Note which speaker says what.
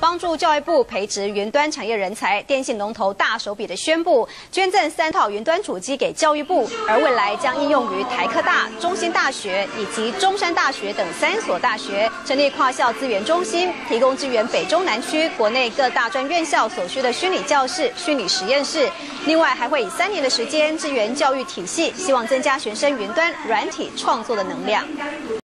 Speaker 1: 帮助教育部培植云端产业人才，电信龙头大手笔的宣布捐赠三套云端主机给教育部，而未来将应用于台科大、中兴大学以及中山大学等三所大学，成立跨校资源中心，提供支援北中南区国内各大专院校所需的虚拟教室、虚拟实验室。另外，还会以三年的时间支援教育体系，希望增加学生云端软体创作的能量。